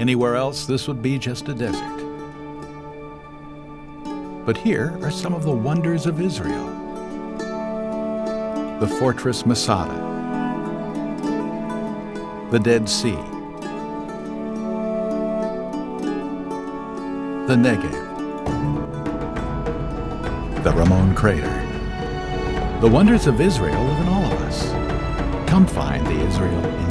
Anywhere else, this would be just a desert. But here are some of the wonders of Israel. The fortress Masada, the Dead Sea, the Negev, the Ramon crater. The wonders of Israel live in all of us. Come find the Israel in.